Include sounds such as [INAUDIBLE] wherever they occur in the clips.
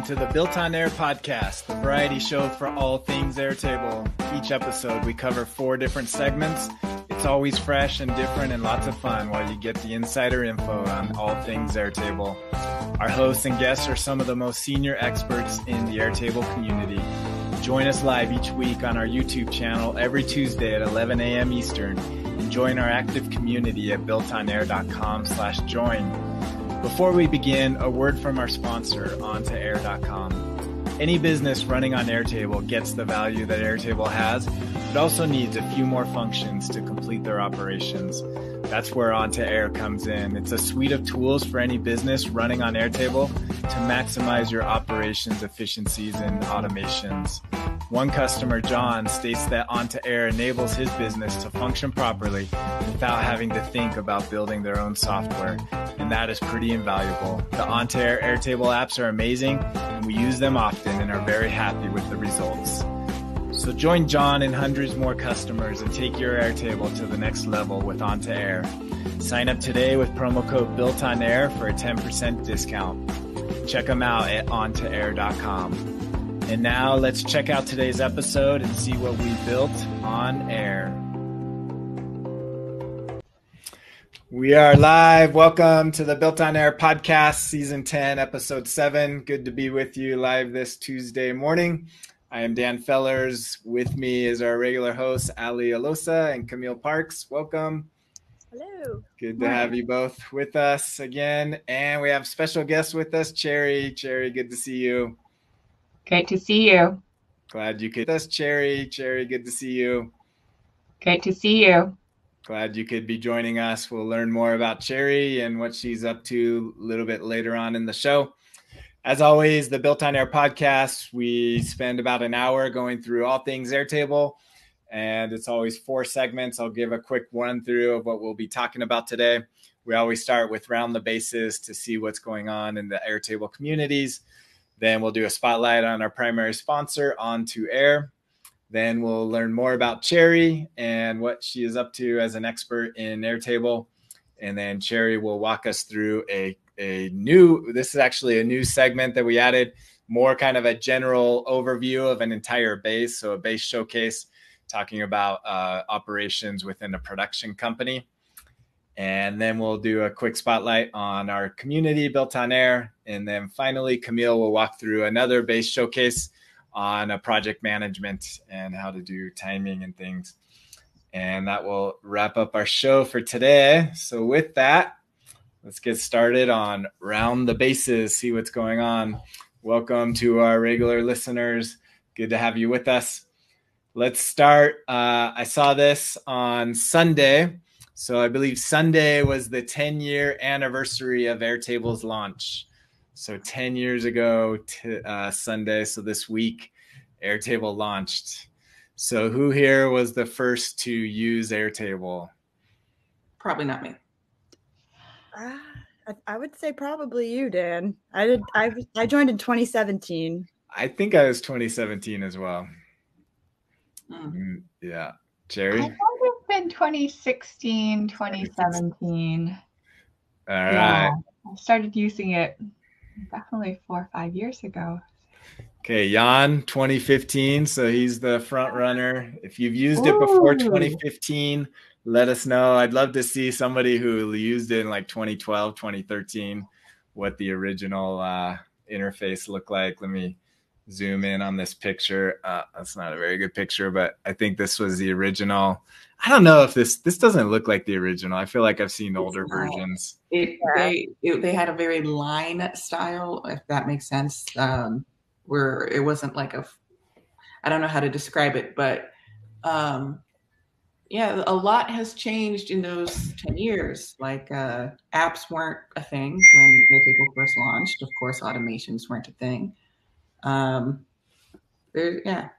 welcome to the Built on Air podcast, the variety show for all things Airtable. Each episode, we cover four different segments. It's always fresh and different and lots of fun while you get the insider info on all things Airtable. Our hosts and guests are some of the most senior experts in the Airtable community. Join us live each week on our YouTube channel every Tuesday at 11 a.m. Eastern and join our active community at builtonair.com slash join. Before we begin, a word from our sponsor, On2Air.com. Any business running on Airtable gets the value that Airtable has, but also needs a few more functions to complete their operations. That's where On2Air comes in. It's a suite of tools for any business running on Airtable to maximize your operations efficiencies and automations. One customer, John, states that On2Air enables his business to function properly without having to think about building their own software, and that is pretty invaluable. The On2Air Airtable apps are amazing, and we use them often and are very happy with the results. So join John and hundreds more customers and take your Airtable to the next level with On2Air. Sign up today with promo code Built on Air for a 10% discount. Check them out at on2air.com. And now let's check out today's episode and see what we built on air. We are live. Welcome to the Built on Air podcast, season 10, episode 7. Good to be with you live this Tuesday morning. I am Dan Fellars. With me is our regular hosts, Alli Alosa and Kamille Parks. Welcome. Hello. Good to have you both with us again. And we have special guests with us, Cherry. Cherry, good to see you. Great to see you. Glad you could. That's Cherry. Cherry, good to see you. Great to see you. Glad you could be joining us. We'll learn more about Cherry and what she's up to a little bit later on in the show. As always, the Built on Air podcast, we spend about an hour going through all things Airtable, and it's always four segments. I'll give a quick run through of what we'll be talking about today. We always start with round the bases to see what's going on in the Airtable communities. Then we'll do a spotlight on our primary sponsor, On2Air. Then we'll learn more about Cherry and what she is up to as an expert in Airtable. And then Cherry will walk us through a, a new, this is actually a new segment that we added, more kind of a general overview of an entire base. So a base showcase talking about uh, operations within a production company. And then we'll do a quick spotlight on our community built on air. And then finally, Kamille will walk through another base showcase on a project management and how to do timing and things. And that will wrap up our show for today. So, with that, let's get started on round the bases, see what's going on. Welcome to our regular listeners. Good to have you with us. Let's start. Uh, I saw this on Sunday so I believe Sunday was the 10 year anniversary of Airtable's launch. So 10 years ago to uh, Sunday. So this week, Airtable launched. So who here was the first to use Airtable? Probably not me. Uh, I, I would say probably you, Dan. I did. I I joined in 2017. I think I was 2017 as well. Mm. Yeah, Jerry been 2016, 2017. All right. Yeah, I started using it definitely four or five years ago. Okay, Jan, 2015. So he's the front runner. If you've used it before 2015, let us know. I'd love to see somebody who used it in like 2012, 2013, what the original uh, interface looked like. Let me zoom in on this picture. Uh, that's not a very good picture, but I think this was the original. I don't know if this this doesn't look like the original. I feel like I've seen older versions. It, they it, they had a very line style, if that makes sense. Um, where it wasn't like a, I don't know how to describe it, but um, yeah, a lot has changed in those ten years. Like uh, apps weren't a thing when people first launched. Of course, automations weren't a thing. Um, there, yeah.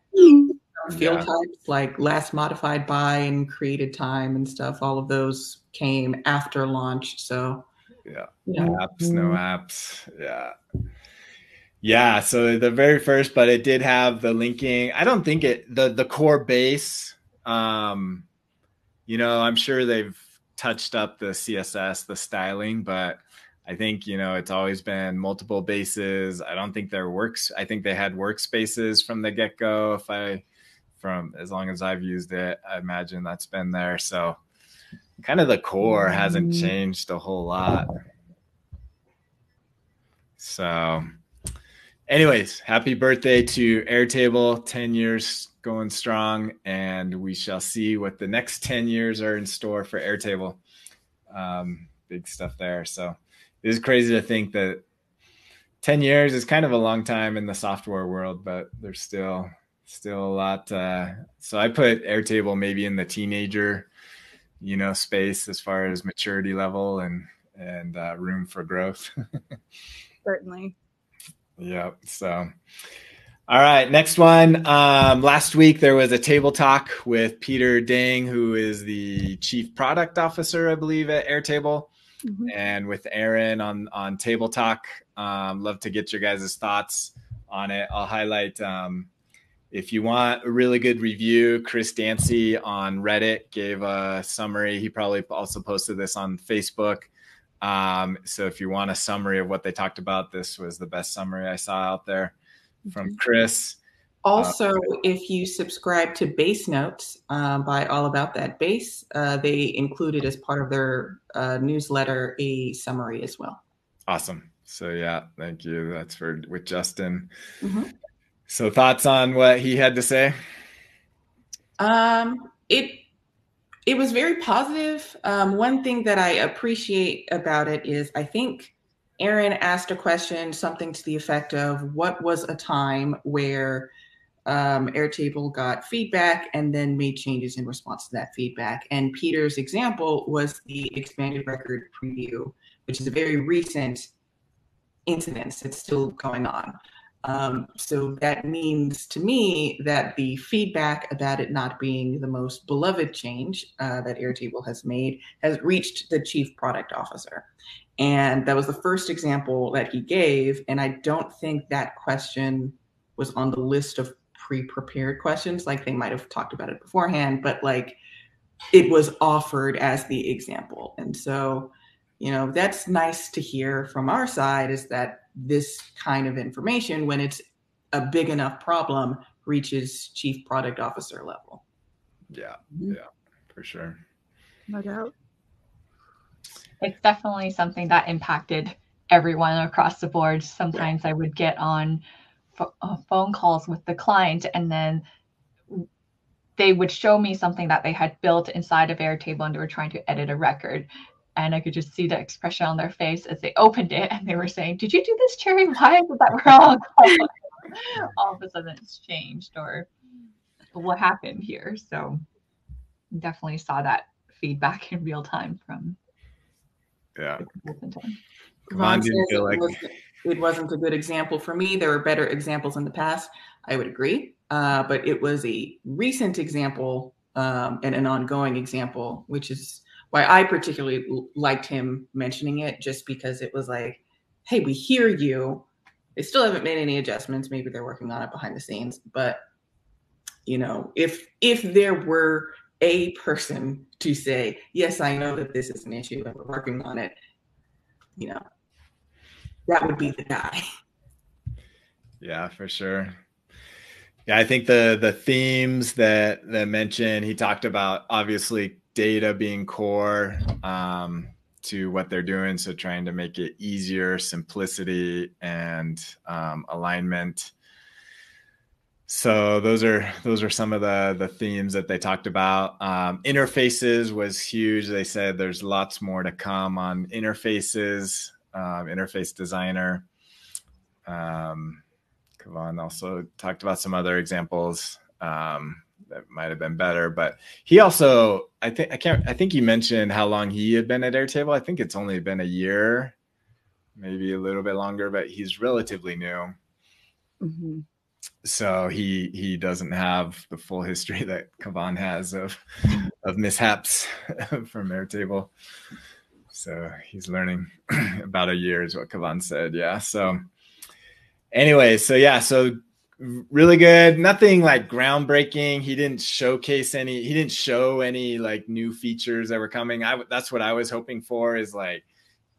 Field yeah. types like last modified by and created time and stuff. All of those came after launch. So yeah, yeah. apps, no apps. Yeah. Yeah, so the very first, but it did have the linking. I don't think it the the core base. Um, you know, I'm sure they've touched up the CSS, the styling, but I think you know it's always been multiple bases. I don't think there works. I think they had workspaces from the get go. If I from as long as I've used it, I imagine that's been there. So kind of the core hasn't Mm. changed a whole lot. So, anyways, happy birthday to Airtable. 10 years going strong, and we shall see what the next 10 years are in store for Airtable. Um, big stuff there. So, it is crazy to think that 10 years is kind of a long time in the software world, but there's still still a lot uh, so i put airtable maybe in the teenager you know space as far as maturity level and and uh, room for growth [LAUGHS] Certainly. Yep. So, all right. Next one. Um, last week there was a table talk with Peter Deng, who is the chief product officer, I believe, at Airtable, Mhm. and with Aaron on on Table Talk. Um, love to get your guys' thoughts on it. I'll highlight. Um, if you want a really good review, Chris Dancy on Reddit gave a summary. He probably also posted this on Facebook. Um, so if you want a summary of what they talked about, this was the best summary I saw out there from Chris. Also, if you subscribe to Base Notes um, by All About That Base, uh, they included as part of their uh, newsletter a summary as well. Awesome. So yeah, thank you. That's for with Justin. Mhm. So thoughts on what he had to say? Um, it it was very positive. Um, one thing that I appreciate about it is I think Aaron asked a question, something to the effect of, "What was a time where um, Airtable got feedback and then made changes in response to that feedback?" And Peter's example was the expanded record preview, which is a very recent incident. It's still going on. Um, so that means to me that the feedback about it not being the most beloved change uh, that Airtable has made has reached the chief product officer. And that was the first example that he gave. And I don't think that question was on the list of pre prepared questions. Like they might have talked about it beforehand, but like it was offered as the example. And so, you know, that's nice to hear from our side is that this kind of information when it's a big enough problem reaches chief product officer level Yeah, Mhm. yeah, for sure. No doubt. it's definitely something that impacted everyone across the board. Sometimes I would get on pho- uh, phone calls with the client, and then they would show me something that they had built inside of Airtable, and they were trying to edit a record. And I could just see the expression on their face as they opened it, and they were saying, "Did you do this, Cherry? Why is it that wrong?" All [LAUGHS] all of a sudden, it's changed, or what happened here? So, definitely saw that feedback in real time from Yeah. the consultant. Come on, Ron didn't says feel it, like wasn't, it wasn't a good example for me there were better examples in the past i would agree uh, but it was a recent example um, and an ongoing example which is why i particularly liked him mentioning it just because it was like hey we hear you. They still haven't made any adjustments. Maybe they're working on it behind the scenes but you know if if there were a person to say yes i know that this is an issue and we're working on it you know that would be the guy. Yeah, for sure. Yeah, I think the the themes that that mentioned, he talked about obviously data being core um, to what they're doing, so trying to make it easier, simplicity, and um, alignment. So those are those are some of the the themes that they talked about. Um, interfaces was huge. They said there's lots more to come on interfaces, um, interface designer. Um, Kavan also talked about some other examples um, that might have been better, but he also, I think, I can't, I think he mentioned how long he had been at Airtable. I think it's only been a year, maybe a little bit longer, but he's relatively new. hmm So he he doesn't have the full history that Kavan has of of mishaps [LAUGHS] from Airtable. So he's learning [CLEARS THROAT] about a year is what Kavan said. Yeah. So anyway, so yeah, so really good. Nothing like groundbreaking. He didn't showcase any. He didn't show any like new features that were coming. I that's what I was hoping for. Is like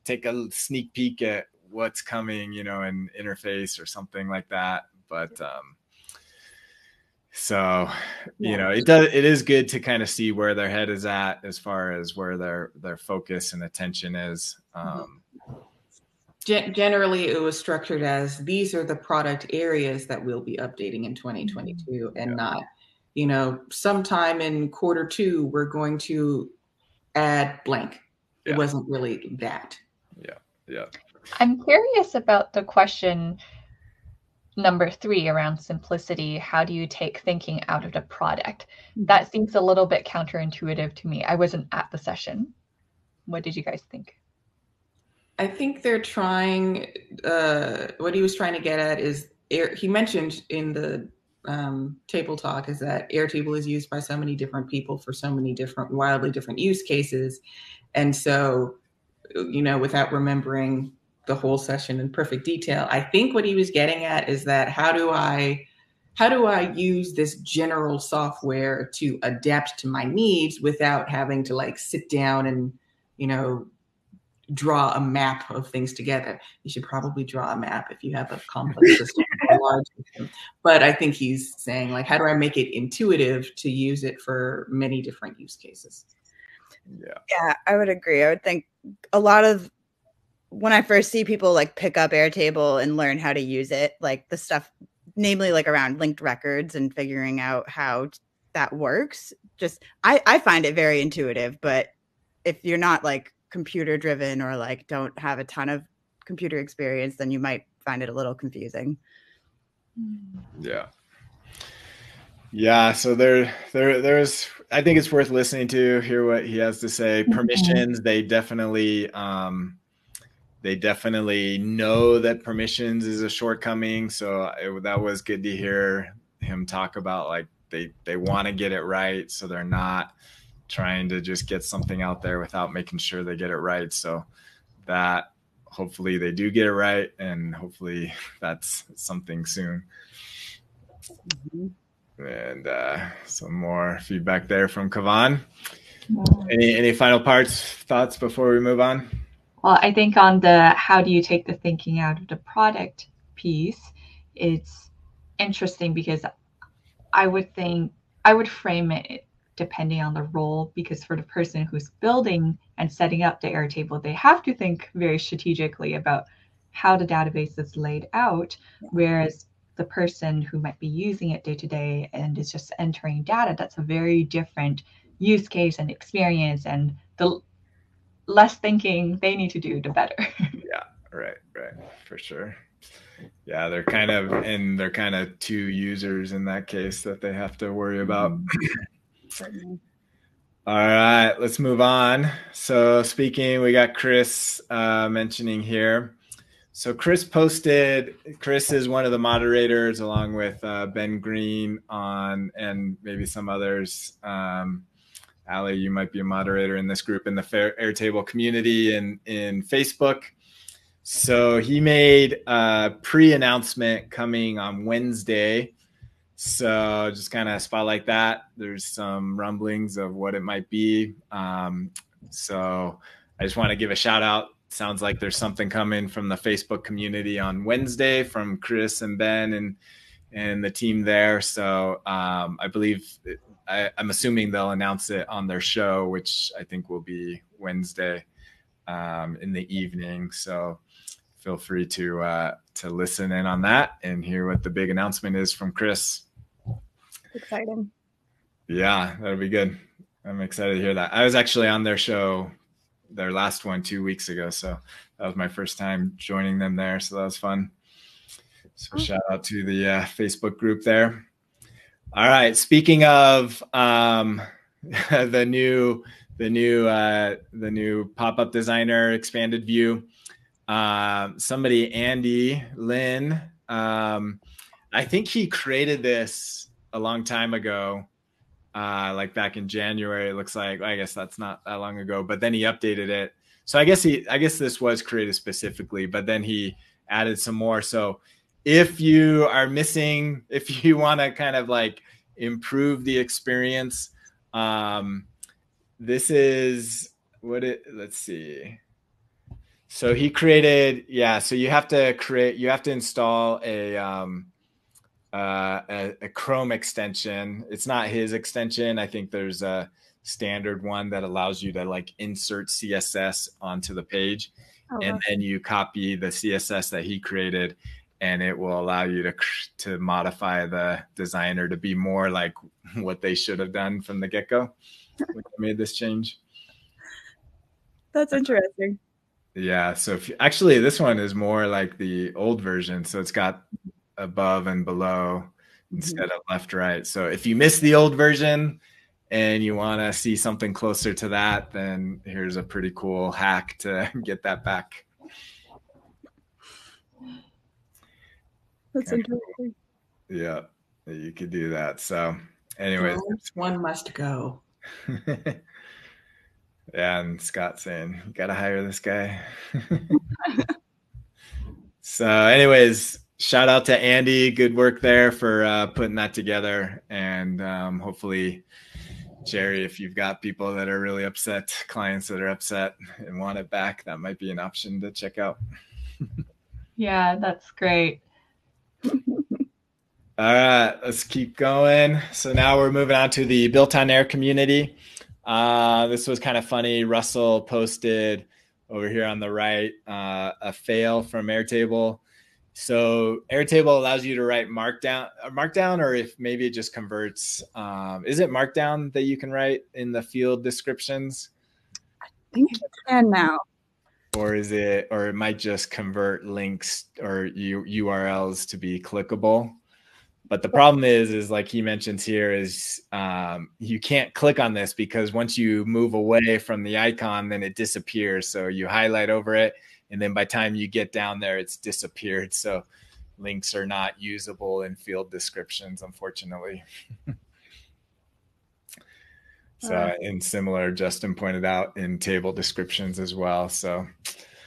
take a sneak peek at what's coming, you know, in interface or something like that. But um, so you know, it does. It is good to kind of see where their head is at as far as where their their focus and attention is. Mm-hmm. Gen- generally, it was structured as these are the product areas that we'll be updating in 2022, mm-hmm. and Yeah. not, you know, sometime in quarter two we're going to add blank. Yeah. It wasn't really that. Yeah. Yeah. I'm curious about the question number three around simplicity. How do you take thinking out of the product? Mm-hmm. That seems a little bit counterintuitive to me. I wasn't at the session. What did you guys think? I think they're trying. Uh, what he was trying to get at is air. He mentioned in the um, table talk is that Airtable is used by so many different people for so many different, wildly different use cases, and so you know, without remembering the whole session in perfect detail, I think what he was getting at is that how do I how do I use this general software to adapt to my needs without having to like sit down and you know draw a map of things together. You should probably draw a map if you have a complex system, a large system. But I think he's saying like, how do I make it intuitive to use it for many different use cases? Yeah. Yeah, I would agree. I would think a lot of when I first see people like pick up Airtable and learn how to use it, like the stuff, namely like around linked records and figuring out how that works. Just I I find it very intuitive, but if you're not like computer driven or like don't have a ton of computer experience, then you might find it a little confusing. Yeah. Yeah, so there there there's I think it's worth listening to hear what he has to say. Mhm. Permissions, they definitely um they definitely know that permissions is a shortcoming, so it, that was good to hear him talk about like they they want to get it right, so they're not trying to just get something out there without making sure they get it right. So that hopefully they do get it right and hopefully [LAUGHS] that's something soon and uh, some more feedback there from Kavan. Any any final parts thoughts before we move on? Well, I think on the how do you take the thinking out of the product piece, it's interesting because I would think I would frame it depending on the role because for the person who's building and setting up the Airtable, they have to think very strategically about how the database is laid out, whereas the person who might be using it day to day and is just entering data, that's a very different use case and experience and the less thinking they need to do, the better. [LAUGHS] Yeah, right, right, for sure. Yeah, they're kind of and they're kind of two users in that case that they have to worry about. Mm-hmm. All right, let's move on. So, speaking, we got Chris uh, mentioning here. So, Chris posted, Chris is one of the moderators along with uh, Ben Green on, and maybe some others. Um, Alli, you might be a moderator in this group in the Fair Airtable community and in Facebook. So, he made a pre announcement coming on Wednesday. So just kind of spotlight that. There's some rumblings of what it might be. Um, so I just want to give a shout out. Sounds like there's something coming from the Facebook community on Wednesday from Chris and Ben and and the team there. So um, I believe I, I'm assuming they'll announce it on their show, which I think will be Wednesday um, in the evening. So feel free to uh, to listen in on that and hear what the big announcement is from Chris. Exciting. Yeah, that'll be good. I'm excited to hear that. I was actually on their show, their last one two weeks ago. So that was my first time joining them there. So that was fun. So shout out to the uh, Facebook group there. All right. Speaking of um, [LAUGHS] the new, the new, uh, the new pop-up designer expanded view, um, somebody, Andy Lynn, um, I think he created this a long time ago uh, like back in January. It looks like I guess that's not that long ago, but then he updated it. So I guess he I guess this was created specifically, but then he added some more. So if you are missing, [LAUGHS] if you want to kind of like improve the experience, um, this is what it. Let's see. So he created, yeah. So you have to create, you have to install a um, uh, a, a, Chrome extension. It's not his extension. I think there's a standard one that allows you to like insert CSS onto the page, oh, and then you copy the CSS that he created, and it will allow you to to modify the designer to be more like [LAUGHS] what they should have done from the get go when they made this change. That's interesting. Yeah. So if, actually, this one is more like the old version. So it's got above and below mm-hmm. instead of left right. So if you miss the old version and you want to see something closer to that, then here's a pretty cool hack to [LAUGHS] get that back. That's interesting. Yeah, you could do that. So, anyways, one must go. [LAUGHS] yeah, and Scott saying, "You got to hire this guy." [LAUGHS] so, anyways, shout out to Andy. Good work there for uh, putting that together. And um, hopefully, Jerry, if you've got people that are really upset, clients that are upset and want it back, that might be an option to check out. [LAUGHS] yeah, that's great. [LAUGHS] All right, let's keep going. So now we're moving on to the Built on Air community. Uh, this was kind of funny. Russell posted over here on the right uh, a fail from Airtable so Airtable allows you to write Markdown, uh, Markdown, or if maybe it just converts. Um, is it Markdown that you can write in the field descriptions? I think you can now. Or is it, or it might just convert links or U, URLs to be clickable. But the problem is, is like he mentions here, is um, you can't click on this because once you move away from the icon, then it disappears. So you highlight over it and then by time you get down there it's disappeared. So links are not usable in field descriptions unfortunately. [LAUGHS] So uh, and similar justin pointed out in table descriptions as well. So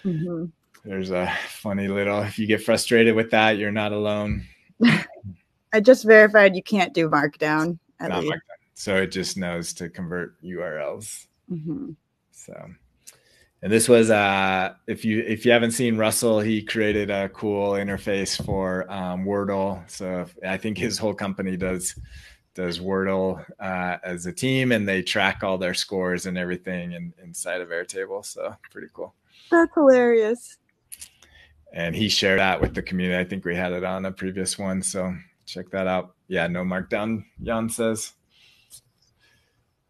mm-hmm. there's a funny little if you get frustrated with that you're not alone. [LAUGHS] I just verified you can't do markdown, markdown. so it just knows to convert urls mm-hmm. so and this was uh, if you if you haven't seen Russell, he created a cool interface for um, Wordle. So I think his whole company does does Wordle uh, as a team, and they track all their scores and everything in, inside of Airtable. So pretty cool. That's hilarious. And he shared that with the community. I think we had it on a previous one, so check that out. Yeah, no markdown. Jan says.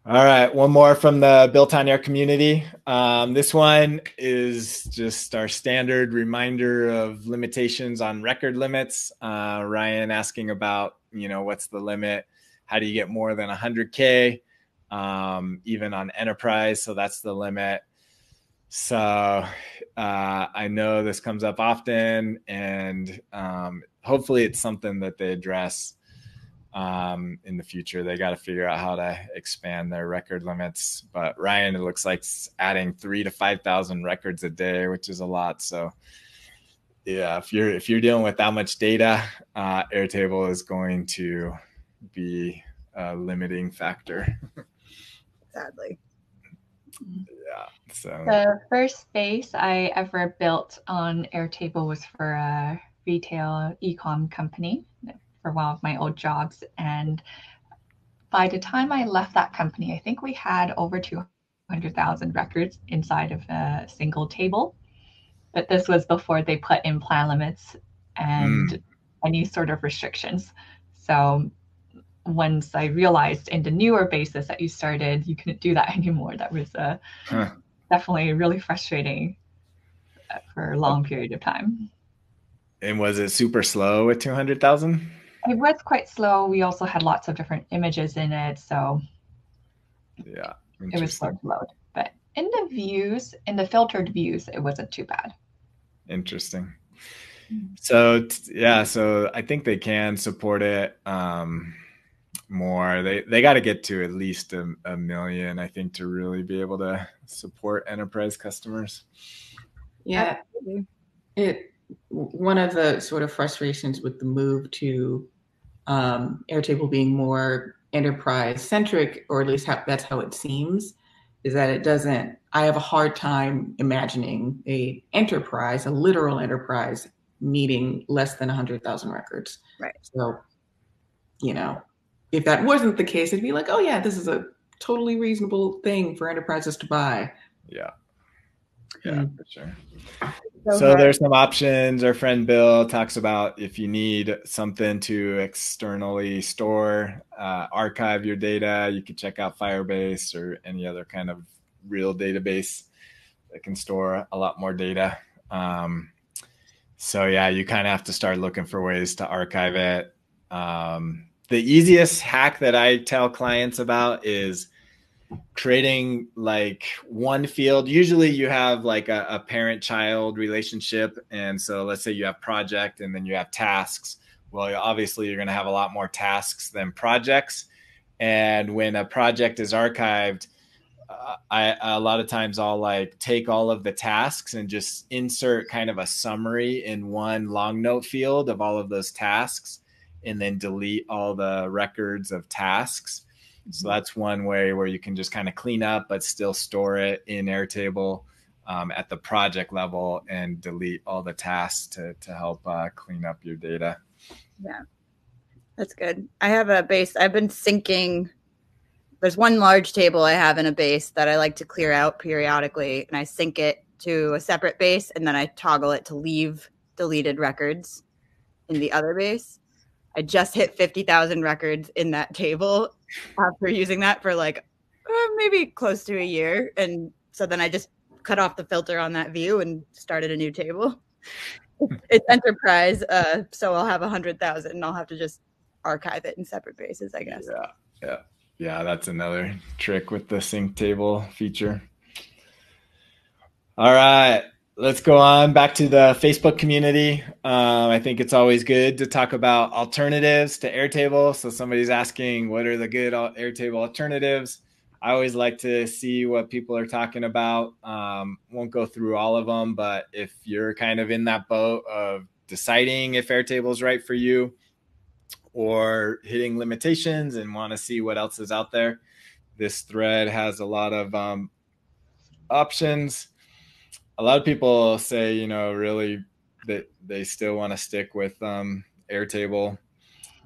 All right, one more from the Built on Air community. Um, this one is just our standard reminder of limitations on record limits. Uh, Ryan asking about, you know, what's the limit? How do you get more than 100K, um, even on enterprise? So that's the limit. So uh, I know this comes up often, and um, hopefully it's something that they address um, in the future. They got to figure out how to expand their record limits. But Ryan, it looks like adding three to five thousand records a day, which is a lot. So yeah, if you're if you're dealing with that much data, uh, Airtable is going to be a limiting factor. Sadly. Yeah. So the first space I ever built on Airtable was for a retail e-com company for one of my old jobs. And by the time I left that company, I think we had over 200,000 records inside of a single table. But this was before they put in plan limits and mm. any sort of restrictions. So once I realized in the newer basis that you started, you couldn't do that [LAUGHS] anymore. That was uh, huh. definitely really frustrating uh, for a long period of time. And was it super slow with 200,000? It was quite slow. We also had lots of different images in it, so yeah, it was slow to load. But in the views, in the filtered views, it wasn't too bad. Interesting. Hmm. So yeah, so I think they can support it um, more. They they got to get to at least a, a million, I think, to really be able to support enterprise customers. Yeah, it one of the sort of frustrations with the move to um, Airtable being more enterprise centric, or at least how, that's how it seems, is that it doesn't. I have a hard time imagining a enterprise, a literal enterprise, needing less than hundred thousand records. Right. So, you know, if that wasn't the case, it'd be like, oh yeah, this is a totally reasonable thing for enterprises to buy. Yeah. Yeah, Mm. for sure. So there's some options. Our friend Bill talks about if you need something to externally store, uh, archive your data, you could check out Firebase or any other kind of real database that can store a lot more data. Um, so yeah, you kind of have to start looking for ways to archive it. Um, the easiest hack that I tell clients about is creating like one field. Usually you have like a, a parent child relationship and so let's say you have project and then you have tasks. Well obviously you're going to have a lot more tasks than projects and when a project is archived uh, I a lot of times I'll like take all of the tasks and just insert kind of a summary in one long note field of all of those tasks and then delete all the records of tasks so that's one way where you can just kind of clean up, but still store it in Airtable um, at the project level and delete all the tasks to, to help uh, clean up your data. Yeah, that's good. I have a base. I've been syncing. There's one large table I have in a base that I like to clear out periodically, and I sync it to a separate base, and then I toggle it to leave deleted records in the other base. I just hit 50,000 records in that table after using that for like uh, maybe close to a year. And so then I just cut off the filter on that view and started a new table. it's enterprise, uh, so I'll have 100,000 and I'll have to just archive it in separate bases, I guess. Yeah, yeah, yeah. That's another trick with the sync table feature. All right, let's go on back to the Facebook community. Um, I think it's always good to talk about alternatives to Airtable. So somebody's asking, what are the good Airtable alternatives? I always like to see what people are talking about. Um, won't go through all of them, but if you're kind of in that boat of deciding if Airtable is right for you, or hitting limitations and want to see what else is out there, this thread has a lot of um, options. A lot of people say, you know, really that they still want to stick with um, Airtable,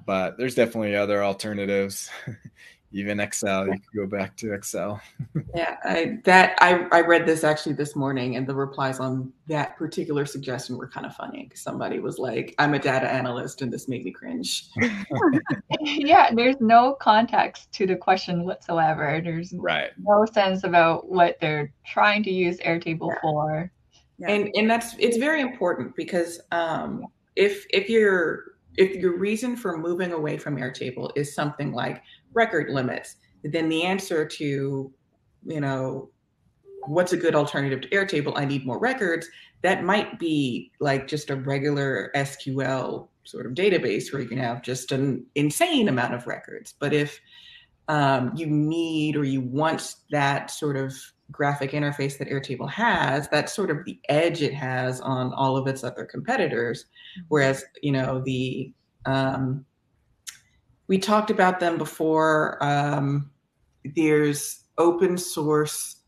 but there's definitely other alternatives. [LAUGHS] Even Excel, you could go back to Excel. [LAUGHS] Yeah, I that I I read this actually this morning, and the replies on that particular suggestion were kind of funny. Because Somebody was like, "I'm a data analyst, and this made me cringe." [LAUGHS] [LAUGHS] yeah, there's no context to the question whatsoever. There's Right. no sense about what they're trying to use Airtable for. Yeah. and and that's it's very important because um, if if your if your reason for moving away from Airtable is something like record limits, then the answer to you know what's a good alternative to Airtable? I need more records. That might be like just a regular SQL sort of database where you can have just an insane amount of records. But if um, you need or you want that sort of graphic interface that Airtable has, that's sort of the edge it has on all of its other competitors. Whereas, you know, the um, we talked about them before. Um, there's open source,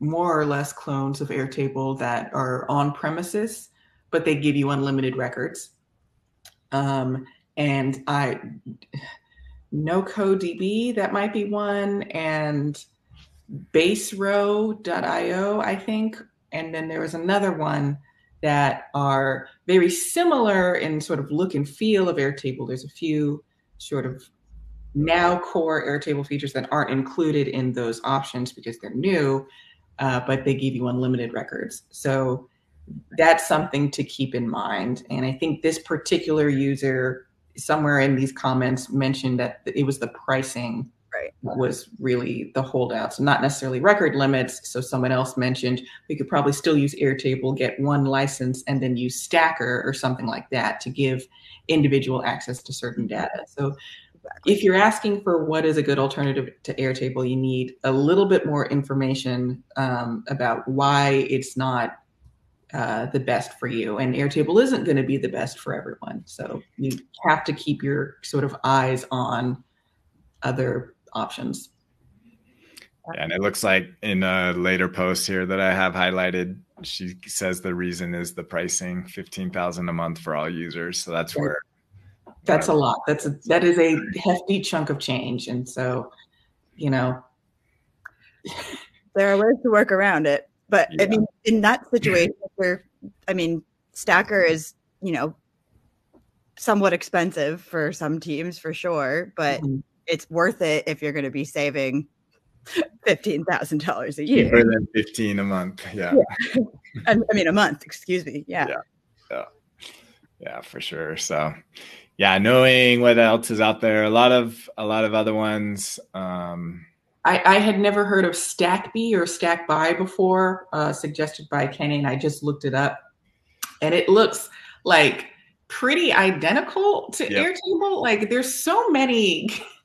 more or less clones of Airtable that are on premises, but they give you unlimited records. Um, and I, NocoDB, that might be one, and baserow.io, I think. And then there was another one that are very similar in sort of look and feel of Airtable. There's a few sort of now core Airtable features that aren't included in those options because they're new, uh, but they give you unlimited records. So that's something to keep in mind. And I think this particular user somewhere in these comments mentioned that it was the pricing Right. that was really the holdouts, not necessarily record limits. So someone else mentioned we could probably still use Airtable, get one license, and then use Stacker or something like that to give individual access to certain data. So if you're asking for what is a good alternative to Airtable, you need a little bit more information um, about why it's not uh, the best for you. And Airtable isn't going to be the best for everyone. So you have to keep your sort of eyes on other options. Yeah, and it looks like in a later post here that I have highlighted, she says the reason is the pricing, fifteen thousand a month for all users. So that's where that's a lot. That's a that is a hefty chunk of change, and so you know there are ways to work around it. But yeah. I mean, in that situation, where I mean, Stacker is you know somewhat expensive for some teams for sure, but mm-hmm. It's worth it if you're going to be saving fifteen thousand dollars a year. Cheaper than fifteen a month. Yeah. yeah. [LAUGHS] I, mean a month, excuse me. Yeah. yeah. Yeah. Yeah, for sure. So yeah, knowing what else is out there, a lot of a lot of other ones. Um I, I had never heard of Stackby or Stackby before, uh, suggested by Kenny, and I just looked it up. And it looks like pretty identical to yep. Airtable. Like there's so many [LAUGHS]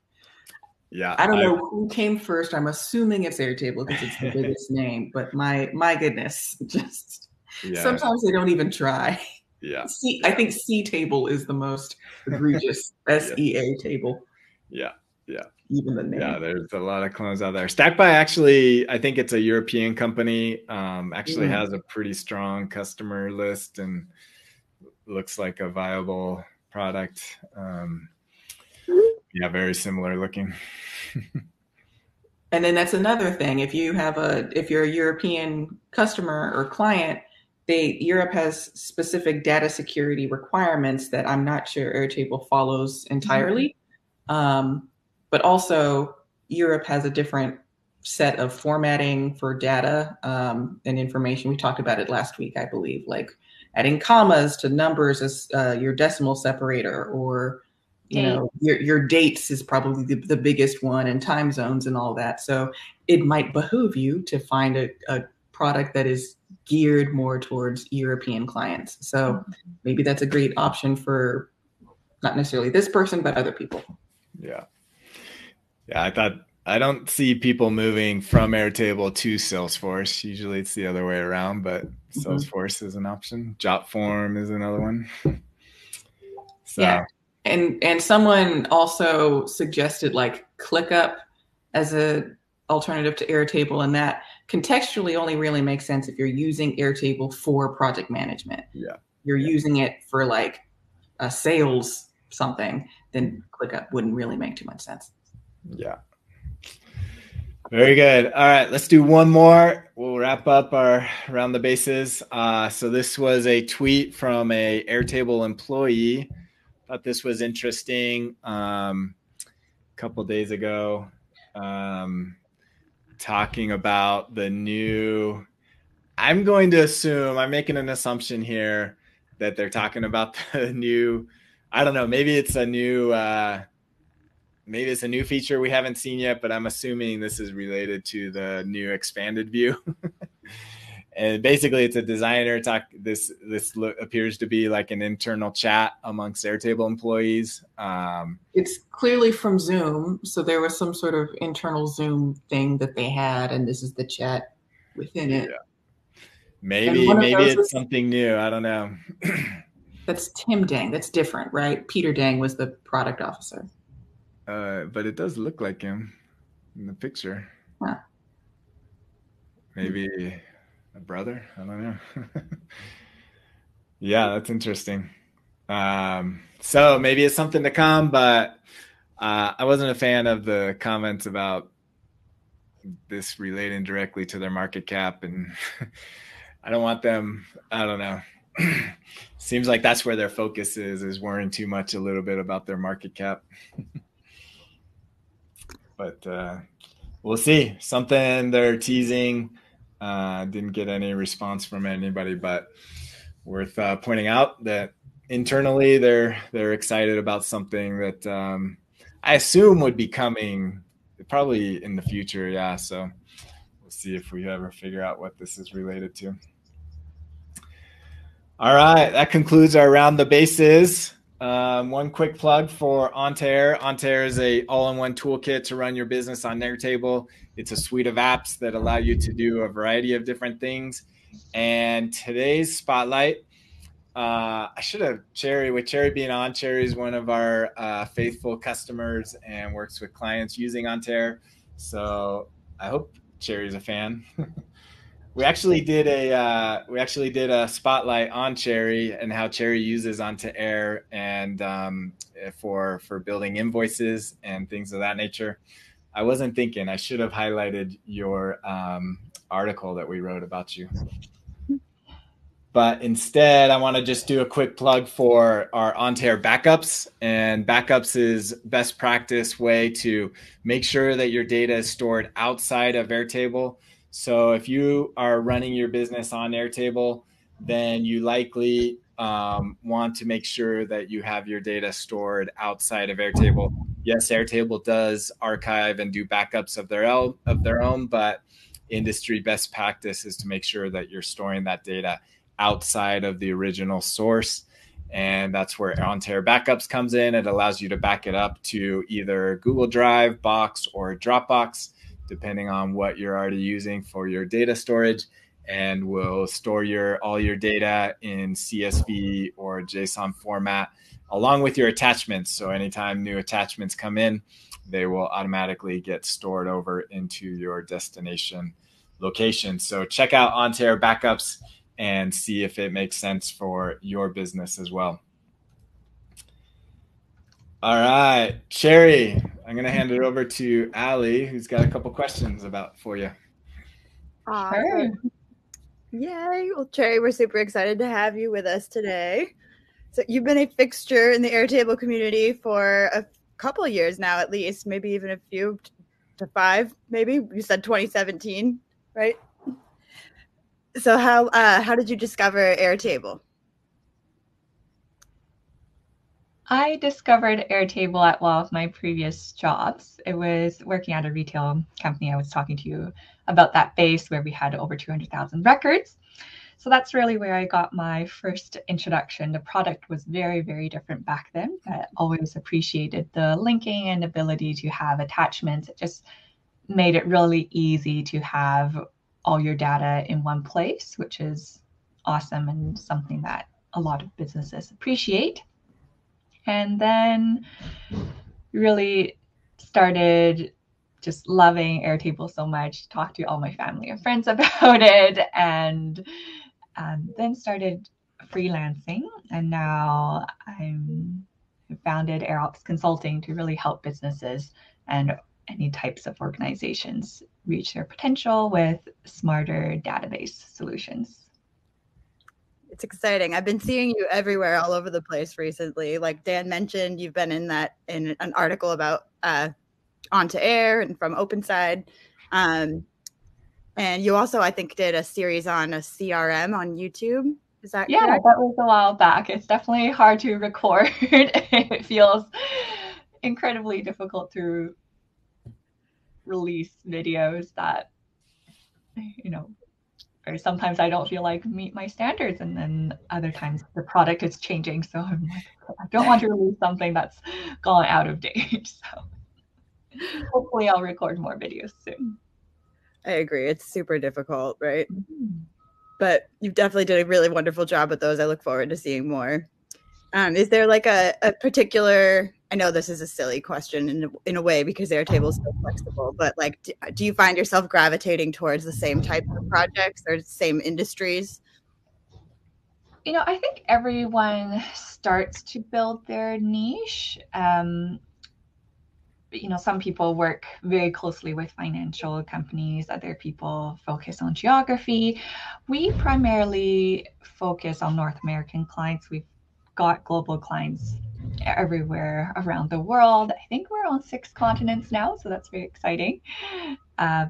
Yeah. I don't I, know who came first. I'm assuming it's Airtable because it's the [LAUGHS] biggest name, but my my goodness, [LAUGHS] just yeah. sometimes they don't even try. Yeah. I think SeaTable is the most egregious [LAUGHS] S E A table. Yeah. Yeah. Even the name. Yeah, there's a lot of clones out there. Stackby actually, I think it's a European company. Um, actually mm. has a pretty strong customer list and looks like a viable product. Um, yeah, very similar looking. [LAUGHS] and then that's another thing. If you have a, if you're a European customer or client, they Europe has specific data security requirements that I'm not sure Airtable follows entirely. Mm-hmm. Um, but also, Europe has a different set of formatting for data um, and information. We talked about it last week, I believe, like adding commas to numbers as uh, your decimal separator or you know your your dates is probably the, the biggest one and time zones and all that. So it might behoove you to find a, a product that is geared more towards european clients. So mm-hmm. maybe that's a great option for not necessarily this person but other people. Yeah. Yeah i thought i don't see people moving from airtable to salesforce. Usually it's the other way around but mm-hmm. salesforce is an option. Jotform is another one. [LAUGHS] So yeah and and someone also suggested like ClickUp as a alternative to Airtable, and that contextually only really makes sense if you're using Airtable for project management. Yeah, you're yeah. using it for like a sales something, then ClickUp wouldn't really make too much sense. Yeah. Very good. All right, let's do one more. We'll wrap up our around the bases. Uh, so this was a tweet from a Airtable employee thought this was interesting. Um, a couple days ago, um, talking about the new. I'm going to assume I'm making an assumption here that they're talking about [LAUGHS] the new. I don't know. Maybe it's a new. Uh, maybe it's a new feature we haven't seen yet, but I'm assuming this is related to the new expanded view. [LAUGHS] and basically it's a designer talk this this lo- appears to be like an internal chat amongst airtable employees um, it's clearly from zoom so there was some sort of internal zoom thing that they had and this is the chat within it. Yeah. maybe maybe it's was, something new i don't know. [CLEARS THROAT] That's tim dang that's different right? Peter deng was the product officer. Uh, but it does look like him in the picture. Huh. maybe a brother. I don't know. [LAUGHS] yeah, that's interesting. Um, so maybe it's something to come, but uh, I wasn't a fan of the comments about this relating directly to their market cap, and [LAUGHS] I don't want them. I don't know. [CLEARS THROAT] Seems like that's where their focus is is worrying too much a little bit about their market cap. [LAUGHS] but uh, we'll see. Something they're teasing uh, didn't get any response from anybody, but worth uh, pointing out that internally they're they're excited about something that um, I assume would be coming probably in the future. Yeah, so we'll see if we ever figure out what this is related to. All right, that concludes our round the bases. Um, one quick plug for On2Air. On2Air is a all-in-one toolkit to run your business on Airtable. It's a suite of apps that allow you to do a variety of different things. And today's spotlight, uh, I should have Cherry with Cherry being on. Cherry is one of our uh, faithful customers and works with clients using On2Air. So I hope Cherry's a fan. [LAUGHS] we actually did a uh, we actually did a spotlight on Cherry and how Cherry uses On2Air and um, for for building invoices and things of that nature. I wasn't thinking I should have highlighted your um, article that we wrote about you. But instead, I want to just do a quick plug for our On2Air backups. And backups is best practice way to make sure that your data is stored outside of Airtable. So if you are running your business on Airtable, then you likely um, want to make sure that you have your data stored outside of Airtable. Yes, Airtable does archive and do backups of their own, of their own, but industry best practice is to make sure that you're storing that data outside of the original source. And that's where On2Air Backups comes in. It allows you to back it up to either Google Drive, Box, or Dropbox, depending on what you're already using for your data storage. And will store your all your data in CSV or JSON format along with your attachments. So anytime new attachments come in, they will automatically get stored over into your destination location. So check out On2Air Backups and see if it makes sense for your business as well. All right, Cherry, I'm going to hand it over to Alli, who's got a couple questions about for you. Sure. Yay. Well, Cherry, we're super excited to have you with us today. So, you've been a fixture in the Airtable community for a couple years now, at least, maybe even a few to five, maybe. You said 2017, right? So how uh, how did you discover Airtable? I discovered Airtable at one of my previous jobs. It was working at a retail company. I was talking to you about that base where we had over 200,000 records. So that's really where I got my first introduction. The product was very, very different back then. I always appreciated the linking and ability to have attachments. It just made it really easy to have all your data in one place, which is awesome and something that a lot of businesses appreciate. And then really started just loving Airtable so much, talked to all my family and friends [LAUGHS] about it, and um, then started freelancing. And now I'm founded AirOps Consulting to really help businesses and any types of organizations reach their potential with smarter database solutions. It's exciting. I've been seeing you everywhere, all over the place recently. Like Dan mentioned, you've been in that in an article about uh, On2Air and from OpenSide. Um, and you also, I think, did a series on a CRM on YouTube. Is that yeah? Correct? That was a while back. It's definitely hard to [LAUGHS] record. it feels incredibly difficult to release videos that you know or sometimes I don't feel like meet my standards, and then other times the product is changing. So I'm like, I don't want to release something that's gone out of date. [LAUGHS] So hopefully, I'll record more videos soon. I agree. It's super difficult, right? Mm-hmm. But you've definitely did a really wonderful job with those. I look forward to seeing more. Um, is there like a, a particular I know this is a silly question in, in a way because Airtable is so flexible, but like, do, do, you find yourself gravitating towards the same type of projects or same industries? You know, I think everyone starts to build their niche. Um, you know, some people work very closely with financial companies, other people focus on geography. We primarily focus on North American clients. We've got global clients everywhere around the world. I think we're on six continents now, so that's very exciting. Uh,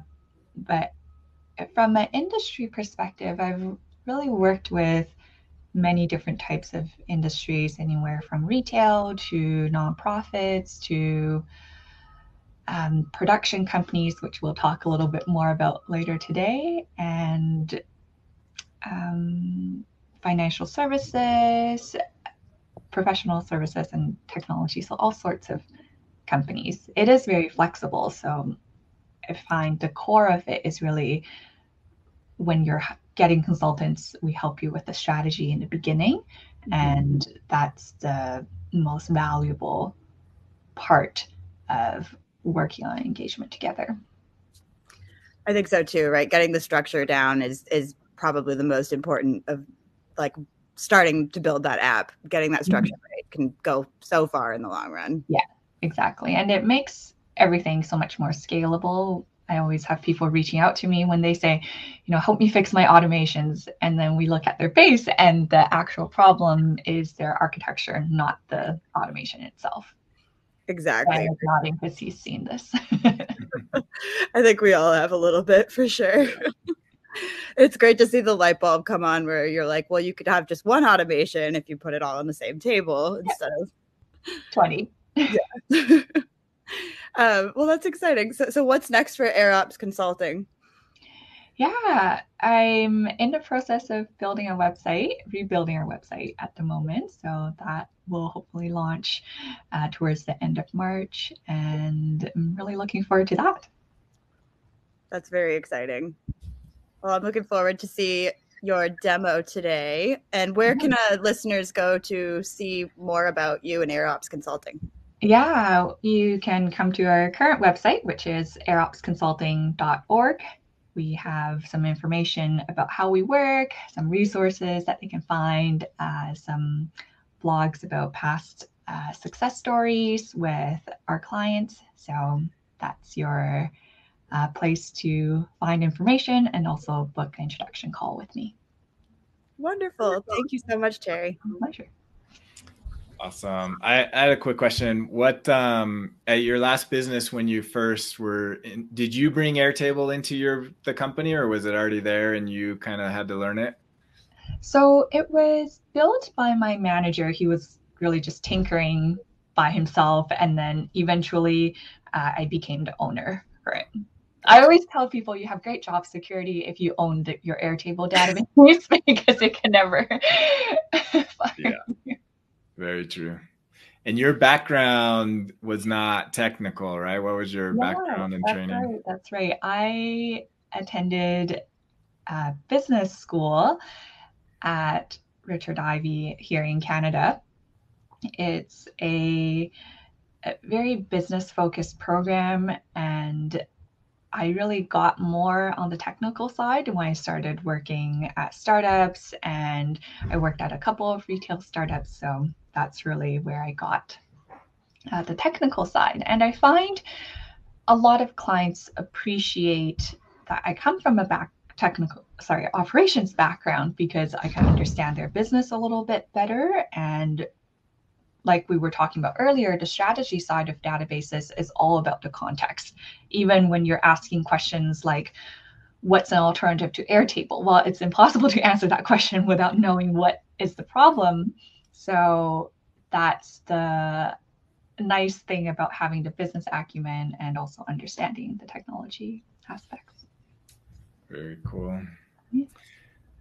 but from an industry perspective, I've really worked with many different types of industries, anywhere from retail to nonprofits to um, production companies, which we'll talk a little bit more about later today, and um, financial services, professional services and technology, so all sorts of companies. It is very flexible. So I find the core of it is really when you're getting consultants, we help you with the strategy in the beginning. Mm-hmm. And that's the most valuable part of working on engagement together. I think so too, right? Getting the structure down is is probably the most important of like starting to build that app. Getting that structure mm-hmm. right can go so far in the long run. Yeah, exactly. And it makes everything so much more scalable. I always have people reaching out to me when they say, you know, help me fix my automations. And then we look at their base, and the actual problem is their architecture, not the automation itself. Exactly. I'm nodding because he's seen this. [LAUGHS] I think we all have a little bit for sure. [LAUGHS] it's great to see the light bulb come on where you're like, well, you could have just one automation if you put it all on the same table instead of 20. Yeah. [LAUGHS] um, well, that's exciting. So, so what's next for AirOps Consulting? Yeah, I'm in the process of building a website, rebuilding our website at the moment. So that will hopefully launch uh, towards the end of March. And I'm really looking forward to that. That's very exciting. Well, I'm looking forward to see your demo today. And where can uh, listeners go to see more about you and AirOps Consulting? Yeah, you can come to our current website, which is airopsconsulting.org we have some information about how we work, some resources that they can find, uh, some blogs about past uh, success stories with our clients. So that's your uh, place to find information and also book an introduction call with me. Wonderful. Thank you so much, Terry. My pleasure. Awesome. I, I, had a quick question. What um, at your last business when you first were in, did you bring Airtable into your the company or was it already there and you kind of had to learn it? So it was built by my manager. He was really just tinkering by himself and then eventually uh, I became the owner for it. I always tell people you have great job security if you own the, your Airtable database [LAUGHS] because it can never [LAUGHS] yeah. Very true. And your background was not technical, right? What was your yeah, background and training? Right, that's right. I attended business school at Richard Ivey here in Canada. It's a, a very business focused program, and I really got more on the technical side when I started working at startups, and I worked at a couple of retail startups. So that's really where I got uh, the technical side. And I find a lot of clients appreciate that I come from a back technical sorry operations background because I can understand their business a little bit better and like we were talking about earlier, the strategy side of databases is all about the context. Even when you're asking questions like, what's an alternative to Airtable? Well, it's impossible to [LAUGHS] answer that question without knowing what is the problem. So that's the nice thing about having the business acumen and also understanding the technology aspects. Very cool. Yeah.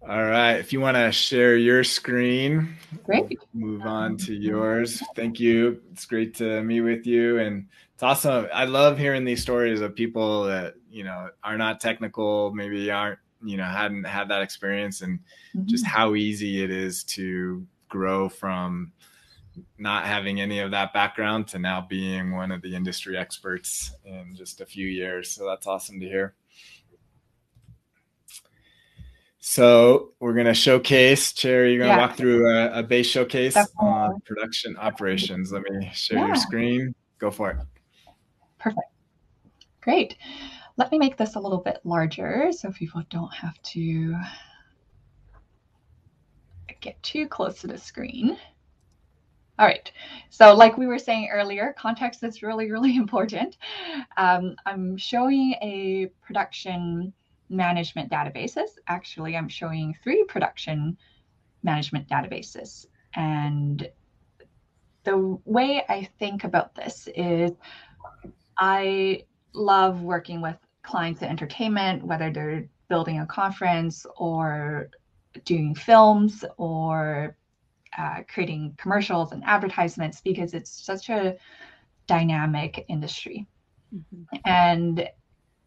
All right. If you want to share your screen, great. We'll move on to yours. Thank you. It's great to meet with you. And it's awesome. I love hearing these stories of people that, you know, are not technical, maybe aren't, you know, hadn't had that experience and mm-hmm. just how easy it is to grow from not having any of that background to now being one of the industry experts in just a few years. So that's awesome to hear. So we're going to showcase, Cherry, you're going to yeah. walk through a, a base showcase Definitely. on production operations. Let me share yeah. your screen. Go for it. Perfect. Great. Let me make this a little bit larger so people don't have to get too close to the screen. All right. So like we were saying earlier, context is really, really [LAUGHS] important. Um, I'm showing a production management databases. Actually, I'm showing three production management databases. And the way I think about this is I love working with clients in entertainment, whether they're building a conference or doing films or uh, creating commercials and advertisements because it's such a dynamic industry. Mm-hmm. And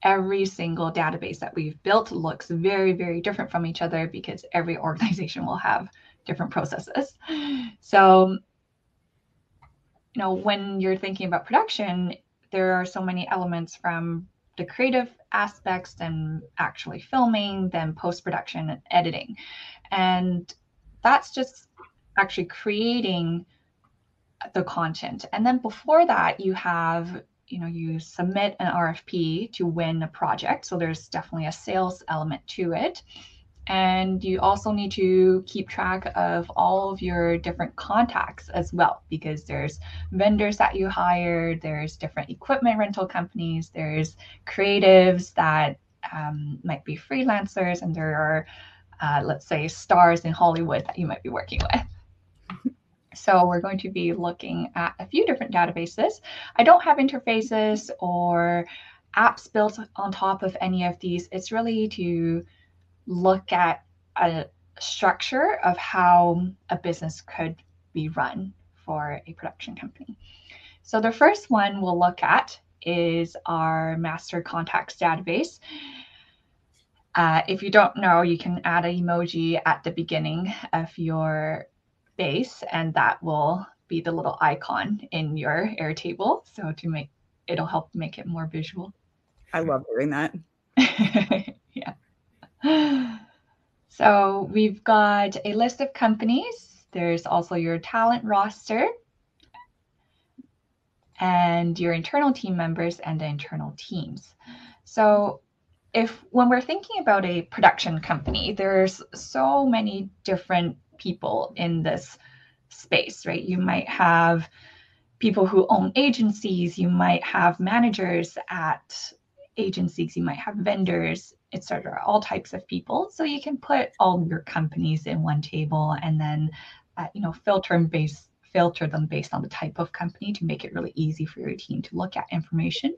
every single database that we've built looks very, very different from each other because every organization will have different processes. So, you know, when you're thinking about production, there are so many elements from the creative aspects, then actually filming, then post production and editing. And that's just actually creating the content. And then before that, you have you know you submit an RFP to win a project. So there's definitely a sales element to it. And you also need to keep track of all of your different contacts as well, because there's vendors that you hire, there's different equipment rental companies, there's creatives that um, might be freelancers, and there are, uh, let's say, stars in Hollywood that you might be working with. So we're going to be looking at a few different databases. I don't have interfaces or apps built on top of any of these. It's really to look at a structure of how a business could be run for a production company. So the first one we'll look at is our master contacts database. Uh, if you don't know, you can add an emoji at the beginning of your base and that will be the little icon in your Airtable. So to make it'll help make it more visual. I love doing that. [LAUGHS] [SIGHS] So we've got a list of companies. There's also your talent roster and your internal team members and the internal teams. So if when we're thinking about a production company, there's so many different people in this space, right? You might have people who own agencies, you might have managers at agencies, you might have vendors, etc. All types of people. So you can put all your companies in one table and then, uh, you know, filter them based filter them based on the type of company to make it really easy for your team to look at information.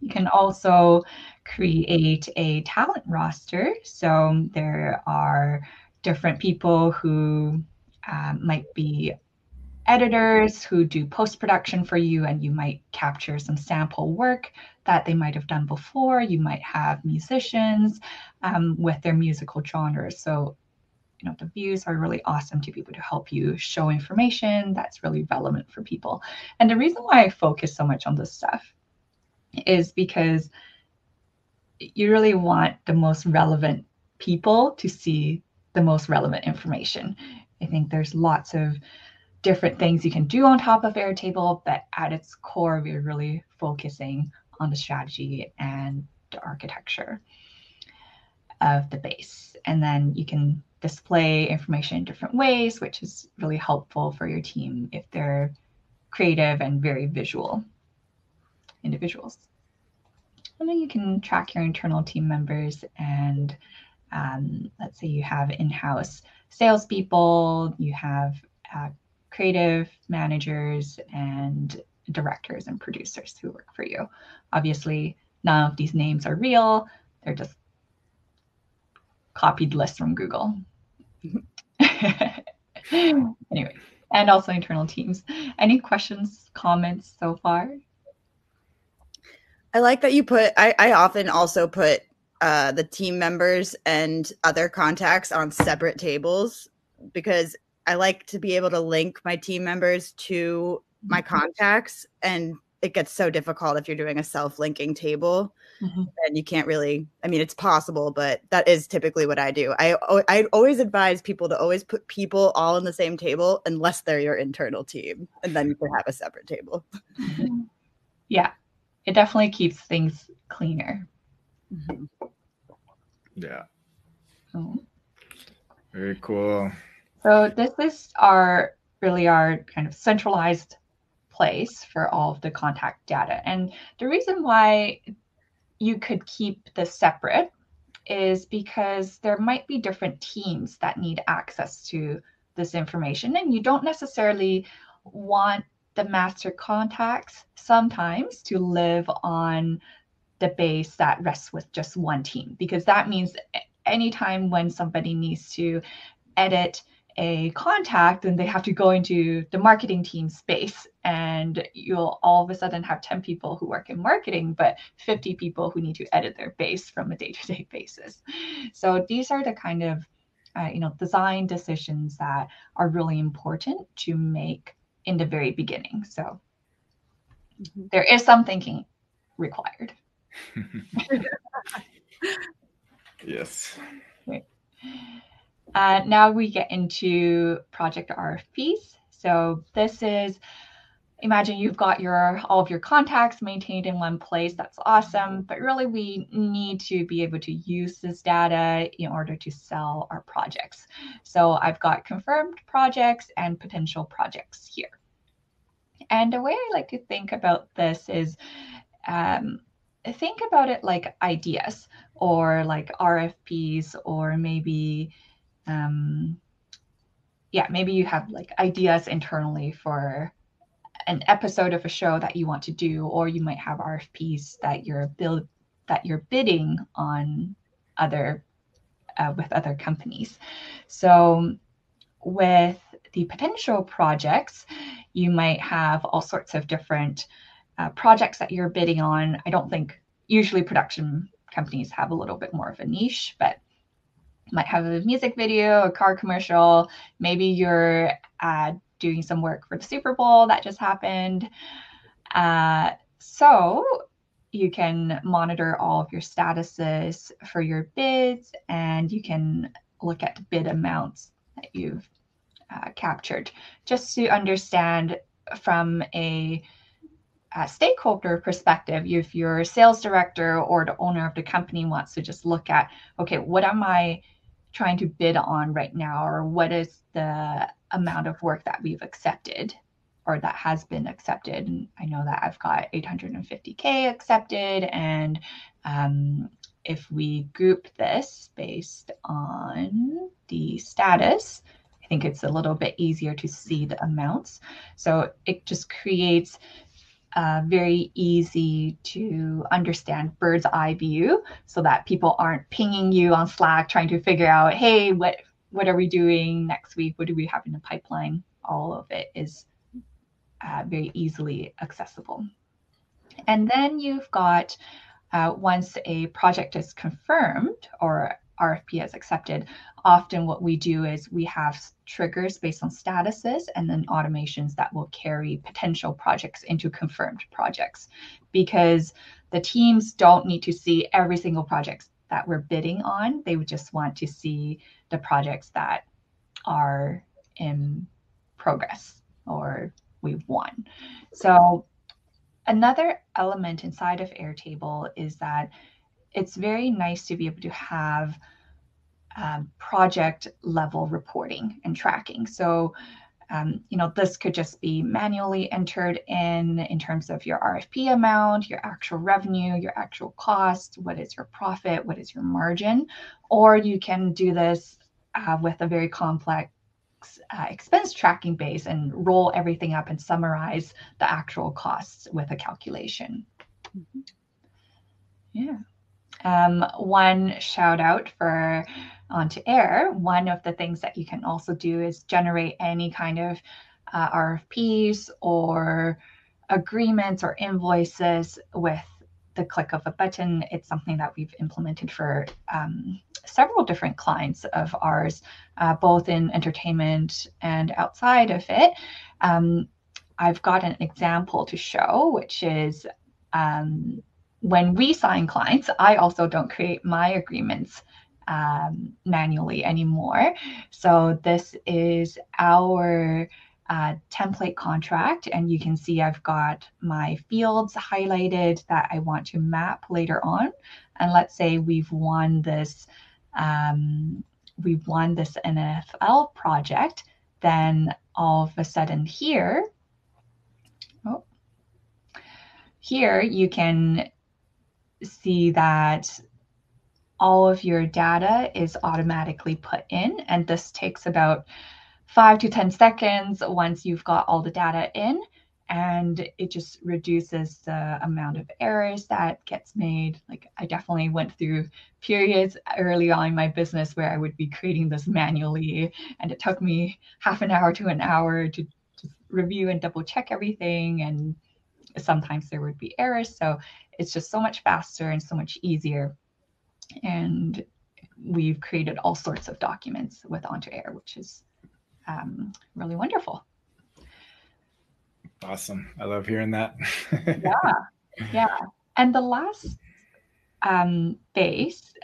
You can also create a talent roster. So there are different people who um, might be editors who do post production for you, and you might capture some sample work that they might have done before. You might have musicians um, with their musical genres. So, you know, the views are really awesome to be able to help you show information that's really relevant for people. And the reason why I focus so much on this stuff is because you really want the most relevant people to see the most relevant information. I think there's lots of different things you can do on top of Airtable, but at its core, we're really focusing on the strategy and the architecture of the base. And then you can display information in different ways, which is really helpful for your team if they're creative and very visual individuals. And then you can track your internal team members and um, let's say you have in-house salespeople, you have uh, creative managers and directors and producers who work for you. Obviously, none of these names are real. They're just copied lists from Google. [LAUGHS] anyway, and also internal teams. Any questions, comments so far? I like that you put I, I often also put uh, the team members and other contacts on separate tables because I like to be able to link my team members to my mm-hmm. contacts and it gets so difficult if you're doing a self-linking table mm-hmm. and you can't really i mean it's possible but that is typically what i do i i always advise people to always put people all in the same table unless they're your internal team and then you can have a separate table mm-hmm. yeah it definitely keeps things cleaner mm-hmm. Yeah. Oh. Very cool. So this is our really our kind of centralized place for all of the contact data. And the reason why you could keep this separate is because there might be different teams that need access to this information and you don't necessarily want the master contacts sometimes to live on the base that rests with just one team because that means anytime when somebody needs to edit a contact and they have to go into the marketing team space and you'll all of a sudden have 10 people who work in marketing but 50 people who need to edit their base from a day-to-day [LAUGHS] basis so these are the kind of uh, you know design decisions that are really important to make in the very beginning so mm-hmm. there is some thinking required [LAUGHS] [LAUGHS] yes. Uh, now we get into project RFPs. So this is imagine you've got your all of your contacts maintained in one place. That's awesome. But really we need to be able to use this data in order to sell our projects. So i've got confirmed projects and potential projects here. And the way i like to think about this is um, think about it like ideas or like rfps or maybe um, yeah maybe you have like ideas internally for an episode of a show that you want to do, or you might have RFPs that you're build that you're bidding on other uh, with other companies. So with the potential projects, you might have all sorts of different uh, projects that you're bidding on. I don't think usually production companies have a little bit more of a niche, but might have a music video, a car commercial. Maybe you're uh, doing some work for the Super Bowl that just happened. Uh, so you can monitor all of your statuses for your bids and you can look at the bid amounts that you've uh, captured just to understand from a, a, stakeholder perspective if your sales director or the owner of the company wants to just look at okay what am i trying to bid on right now or what is the amount of work that we've accepted or that has been accepted. And I know that I've got 850K accepted. And um, if we group this based on the status, I think it's a little bit easier to see the amounts. So it just creates a very easy to understand bird's eye view so that people aren't pinging you on Slack trying to figure out, hey, what what are we doing next week? What do we have in the pipeline? All of it is uh, very easily accessible. And then you've got uh, once a project is confirmed or RFP is accepted, often what we do is we have triggers based on statuses and then automations that will carry potential projects into confirmed projects because the teams don't need to see every single project that we're bidding on. They would just want to see the projects that are in progress or we've won. So another element inside of Airtable is that it's very nice to be able to have um, project level reporting and tracking. So um, you know, this could just be manually entered in in terms of your RFP amount, your actual revenue, your actual cost, what is your profit, what is your margin, or you can do this uh, with a very complex uh, expense tracking base and roll everything up and summarize the actual costs with a calculation. Mm-hmm. Yeah. Um, one shout out for On2Air, one of the things that you can also do is generate any kind of uh, RFPs or agreements or invoices with the click of a button. It's something that we've implemented for um, several different clients of ours, uh, both in entertainment and outside of it. Um, I've got an example to show, which is um, when we sign clients, I also don't create my agreements um, manually anymore. So this is our uh, template contract, and you can see I've got my fields highlighted that I want to map later on. And let's say we've won this, um, we've won this NFL project, then all of a sudden here, oh, here you can see that all of your data is automatically put in. And this takes about five to 10 seconds once you've got all the data in. And it just reduces the amount of errors that gets made. Like, I definitely went through periods early on in my business where I would be creating this manually, and it took me half an hour to an hour to review and double check everything. And sometimes there would be errors. So, it's just so much faster and so much easier and we've created all sorts of documents with On2Air, which is um, really wonderful. Awesome. I love hearing that. [LAUGHS] yeah. Yeah. And the last um, base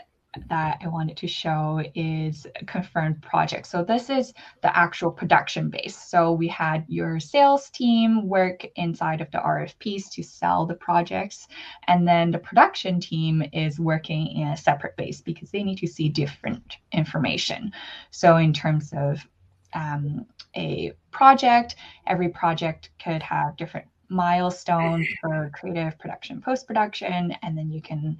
that I wanted to show is confirmed projects. So this is the actual production base. So we had your sales team work inside of the RFPs to sell the projects. And then the production team is working in a separate base because they need to see different information. So in terms of um, a project, every project could have different milestones for creative production, post-production, and then you can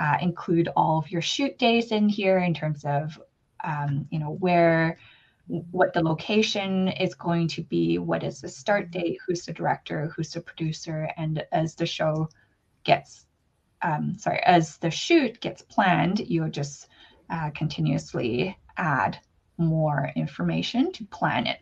uh, include all of your shoot days in here in terms of um, you know where what the location is going to be what is the start date who's the director who's the producer and as the show gets um, sorry as the shoot gets planned you'll just uh, continuously add more information to plan it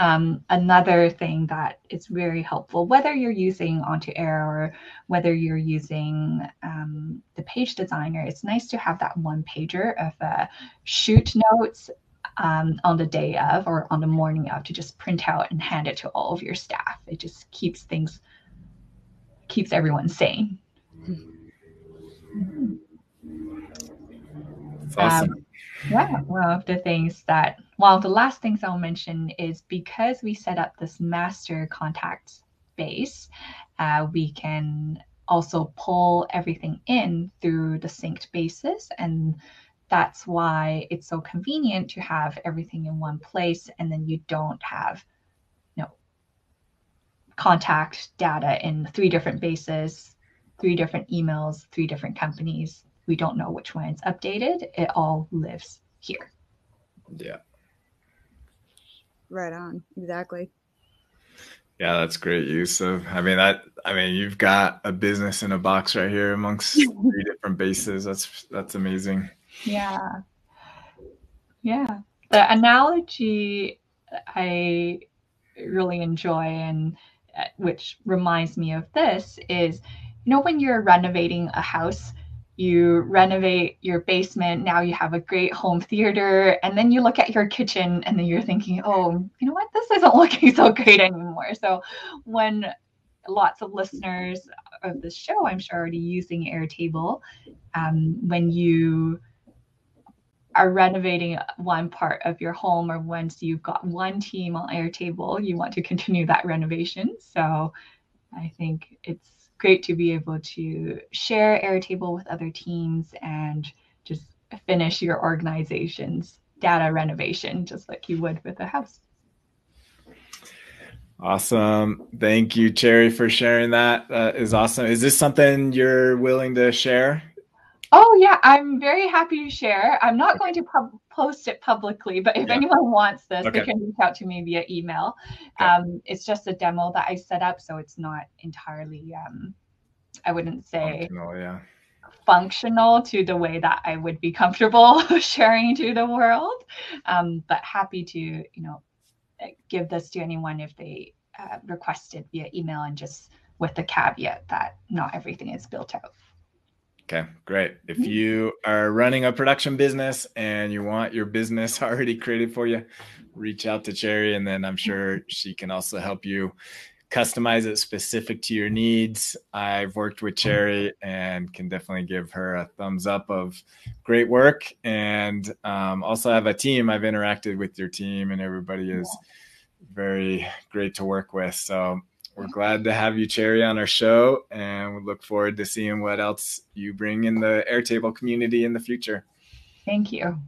um, another thing that is very helpful, whether you're using On2Air or whether you're using um, the page designer, it's nice to have that one pager of uh, shoot notes um, on the day of or on the morning of to just print out and hand it to all of your staff. It just keeps things, keeps everyone sane. awesome. Yeah, one of the things that, well, the last things I'll mention is because we set up this master contact base, uh, we can also pull everything in through the synced bases. And that's why it's so convenient to have everything in one place. And then you don't have, you know, contact data in three different bases, three different emails, three different companies, we don't know which one is updated. It all lives here. Yeah. Right on. Exactly. Yeah, that's great use of. I mean that. I mean you've got a business in a box right here amongst [LAUGHS] three different bases. That's that's amazing. Yeah. Yeah. The analogy I really enjoy and uh, which reminds me of this is you know when you're renovating a house you renovate your basement now you have a great home theater and then you look at your kitchen and then you're thinking oh you know what? This isn't [LAUGHS] looking so great anymore. So when lots of listeners of the show i'm sure already using airtable um, when you are renovating one part of your home or once you've got one team on airtable you want to continue that renovation. So i think it's great to be able to share Airtable with other teams and just finish your organization's data renovation just like you would with a house. Awesome. Thank you, Cherry, for sharing that. That is awesome. Is this something you're willing to share? Oh, yeah. I'm very happy to share. I'm not going to pub- post it publicly, but if yeah. anyone wants this, okay. they can reach out to me via email. Okay. Um, it's just a demo that I set up, so it's not entirely, um, I wouldn't say functional, yeah. functional to the way that I would be comfortable [LAUGHS] sharing to the world. Um, but happy to, you know, give this to anyone if they uh, request it via email and just with the caveat that not everything is built out. Okay, great. If mm-hmm. you are running a production business and you want your business [LAUGHS] already created for you, reach out to Cherry, and then I'm sure [LAUGHS] she can also help you customize it specific to your needs. I've worked with Cherry and can definitely give her a thumbs up of great work. And um, also have a team. I've interacted with your team, and everybody is very great to work with. So we're glad to have you, Cherry, on our show, and we look forward to seeing what else you bring in the Airtable community in the future. Thank you.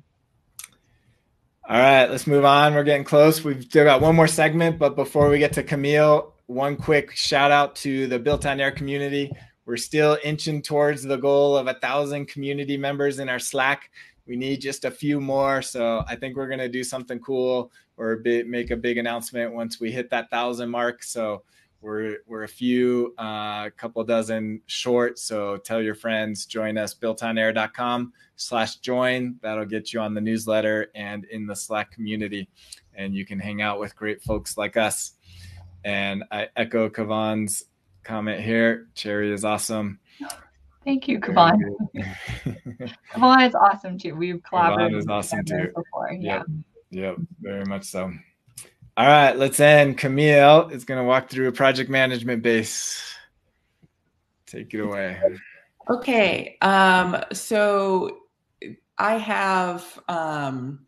All right, let's move on. We're getting close. We've still got one more segment, but before we get to Kamille, one quick shout out to the BuiltOnAir community. We're still inching towards the goal of a thousand community members in our Slack. We need just a few more, so I think we're gonna do something cool or make a big announcement once we hit that thousand mark. So we're we're a few, a uh, couple dozen short. So tell your friends, join us, builtonair.com slash join. That'll get you on the newsletter and in the Slack community. And you can hang out with great folks like us. And I echo Kavan's comment here. Cherry is awesome. Thank you, Kavan. Kavan [LAUGHS] [LAUGHS] is awesome too. We've collaborated. Kavan is awesome too. Before. Yeah. Yep. yep, very much so. All right, let's end. Kamille is going to walk through a project management base. Take it away. Okay. Um, so I have um,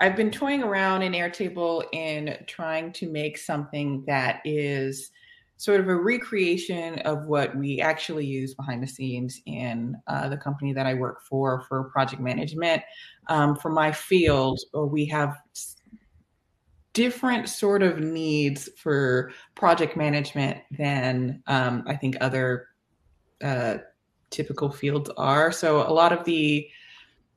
I've been toying around in Airtable in trying to make something that is sort of a recreation of what we actually use behind the scenes in uh, the company that I work for for project management. Um, for my field, we have different sort of needs for project management than um, I think other uh, typical fields are. So a lot of the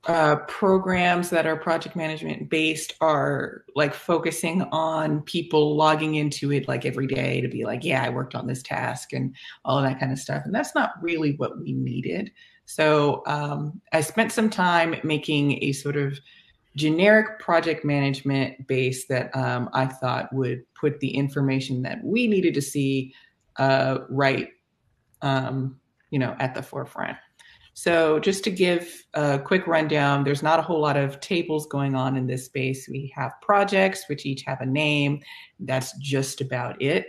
uh, programs that are project management based are like focusing on people logging into it like every day to be like, yeah, I worked on this task and all of that kind of stuff. And that's not really what we needed. So um, I spent some time making a sort of generic project management base that um, I thought would put the information that we needed to see uh, right, um, you know, at the forefront. So, just to give a quick rundown, there's not a whole lot of tables going on in this space. We have projects, which each have a name. That's just about it.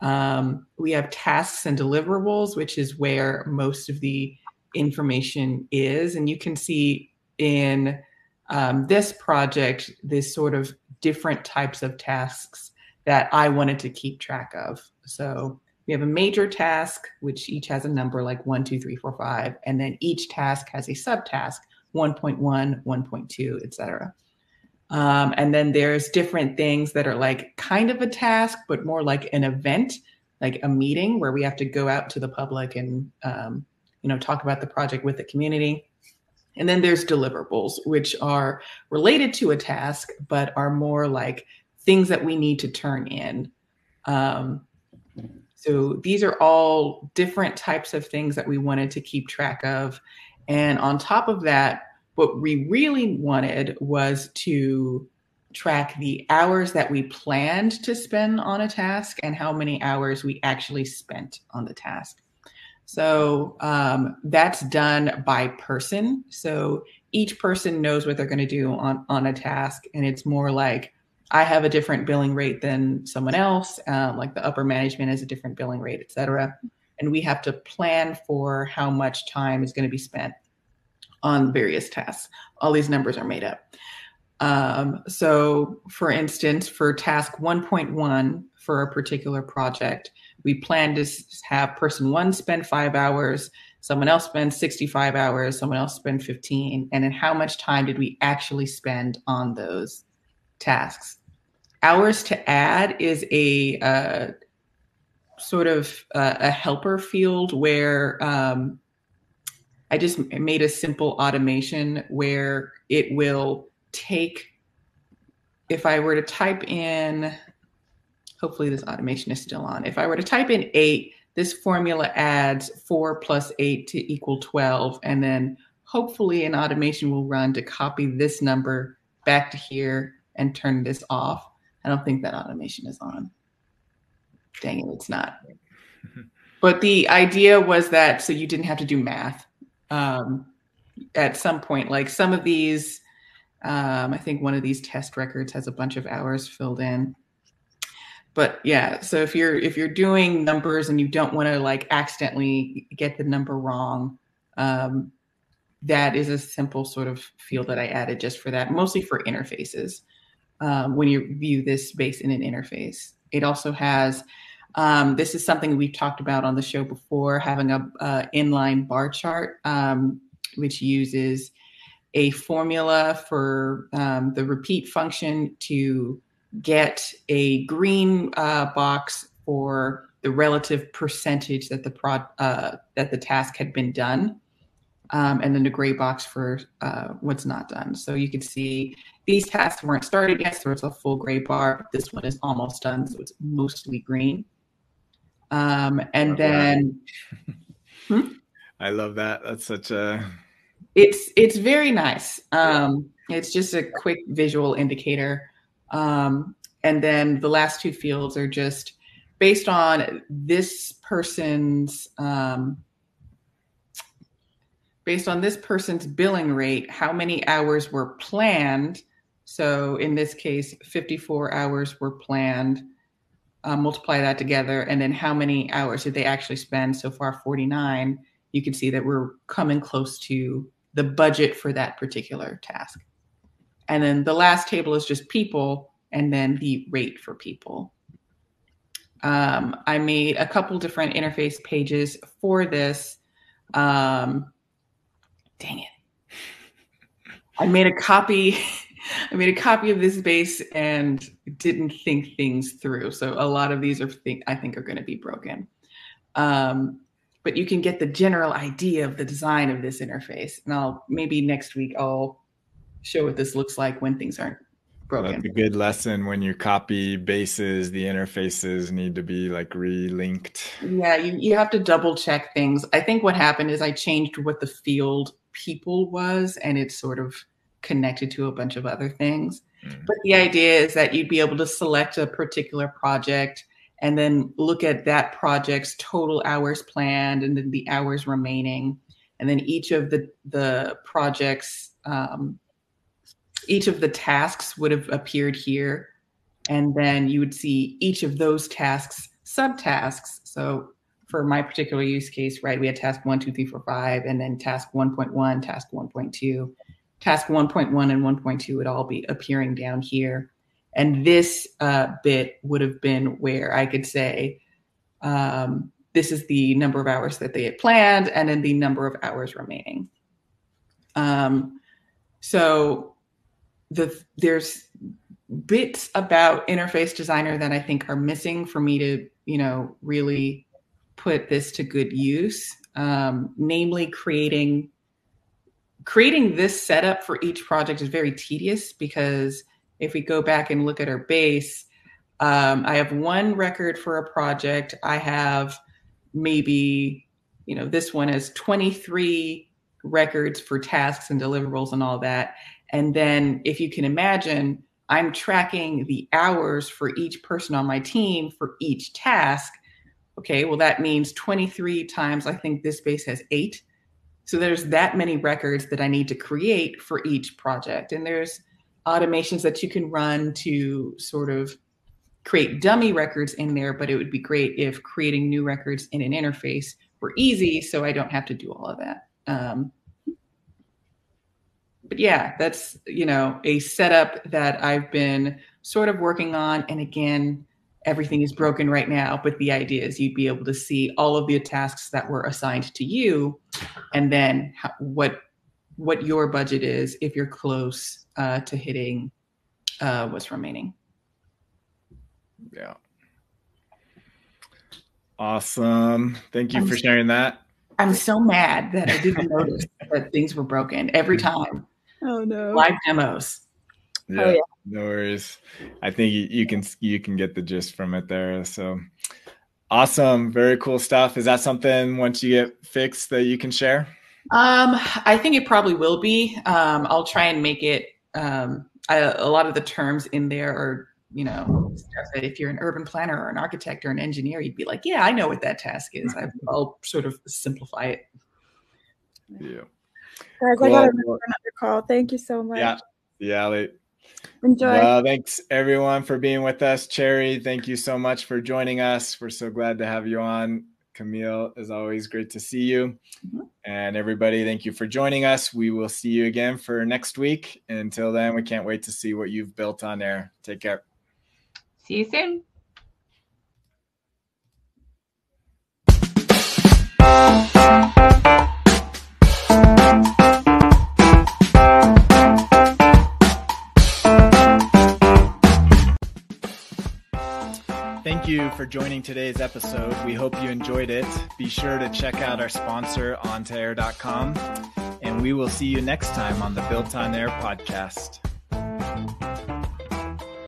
Um, we have tasks and deliverables, which is where most of the information is. And you can see in um, this project, this sort of different types of tasks that I wanted to keep track of. So, we have a major task, which each has a number like one, two, three, four, five, and then each task has a subtask, 1.1, 1.2, etc. Um, and then there's different things that are like kind of a task, but more like an event, like a meeting where we have to go out to the public and um, you know talk about the project with the community. And then there's deliverables, which are related to a task, but are more like things that we need to turn in. Um, so these are all different types of things that we wanted to keep track of. And on top of that, what we really wanted was to track the hours that we planned to spend on a task and how many hours we actually spent on the task. So um, that's done by person. So each person knows what they're going to do on, on a task. And it's more like, I have a different billing rate than someone else, um, like the upper management has a different billing rate, et cetera. And we have to plan for how much time is going to be spent on various tasks. All these numbers are made up. Um, so, for instance, for task 1.1 for a particular project, we plan to have person one spend five hours, someone else spend 65 hours, someone else spend 15. And then how much time did we actually spend on those tasks? Hours to add is a uh, sort of uh, a helper field where um, I just made a simple automation where it will take, if I were to type in, hopefully this automation is still on. If I were to type in eight, this formula adds four plus eight to equal 12. And then hopefully an automation will run to copy this number back to here and turn this off. I don't think that automation is on. Dang it, it's not. [LAUGHS] but the idea was that so you didn't have to do math um, at some point. Like some of these, um, I think one of these test records has a bunch of hours filled in. But yeah, so if you're if you're doing numbers and you don't want to like accidentally get the number wrong, um, that is a simple sort of field that I added just for that, mostly for interfaces um, when you view this space in an interface. It also has, um, this is something we've talked about on the show before, having a, a inline bar chart, um, which uses a formula for um, the repeat function to get a green uh, box for the relative percentage that the prod uh, that the task had been done um, and then the gray box for uh, what's not done. So you can see these tasks weren't started yet, so it's a full gray bar. This one is almost done, so it's mostly green. Um, and then, [LAUGHS] hmm? I love that. That's such a. It's it's very nice. Um, it's just a quick visual indicator, um, and then the last two fields are just based on this person's um, based on this person's billing rate, how many hours were planned. So in this case, 54 hours were planned. Uh, multiply that together, and then how many hours did they actually spend so far? 49. you can see that we're coming close to the budget for that particular task. And then the last table is just people and then the rate for people. Um, I made a couple different interface pages for this. Um, dang it. I made a copy. [LAUGHS] I made a copy of this base and didn't think things through. So a lot of these are think I think are going to be broken. Um, but you can get the general idea of the design of this interface. And I'll maybe next week I'll show what this looks like when things aren't broken. That's a good lesson when you copy bases, the interfaces need to be like relinked. Yeah, you, you have to double check things. I think what happened is I changed what the field people was and it's sort of connected to a bunch of other things. Mm. But the idea is that you'd be able to select a particular project and then look at that project's total hours planned and then the hours remaining. And then each of the, the projects um, each of the tasks would have appeared here. And then you would see each of those tasks subtasks. So for my particular use case, right, we had task one, two, three, four, five, and then task 1.1, task 1.2. Task 1.1 and 1.2 would all be appearing down here. And this uh, bit would have been where I could say, um, this is the number of hours that they had planned, and then the number of hours remaining. Um, so the there's bits about interface designer that I think are missing for me to, you know, really put this to good use. Um, namely, creating creating this setup for each project is very tedious because if we go back and look at our base, um, I have one record for a project. I have maybe, you know, this one has 23 records for tasks and deliverables and all that. And then, if you can imagine, I'm tracking the hours for each person on my team for each task. Okay, well, that means 23 times, I think this base has eight. So there's that many records that I need to create for each project. And there's automations that you can run to sort of create dummy records in there, but it would be great if creating new records in an interface were easy so I don't have to do all of that. Um, but yeah, that's you know a setup that I've been sort of working on. And again, everything is broken right now. But the idea is you'd be able to see all of the tasks that were assigned to you, and then how, what what your budget is if you're close uh, to hitting uh, what's remaining. Yeah. Awesome. Thank you I'm for sharing that. I'm so mad that I didn't [LAUGHS] notice that things were broken every time. Oh no. Live demos. Yeah, oh, yeah. no worries. I think you, you can you can get the gist from it there. So awesome, very cool stuff. Is that something once you get fixed that you can share? Um, I think it probably will be. Um, I'll try and make it. Um, I, a lot of the terms in there are, you know, stuff that if you're an urban planner or an architect or an engineer, you'd be like, yeah, I know what that task is. I, will sort of simplify it. Yeah. Guys, cool. I got another call. Thank you so much. Yeah. Yeah, Alli. Enjoy. Well, thanks everyone for being with us. Cherry, thank you so much for joining us. We're so glad to have you on. Kamille, as always, great to see you. Mm-hmm. And everybody, thank you for joining us. We will see you again for next week. Until then, we can't wait to see what you've built on there. Take care. See you soon. You for joining today's episode. We hope you enjoyed it. Be sure to check out our sponsor, On2Air.com, and we will see you next time on the BuiltOnAir podcast.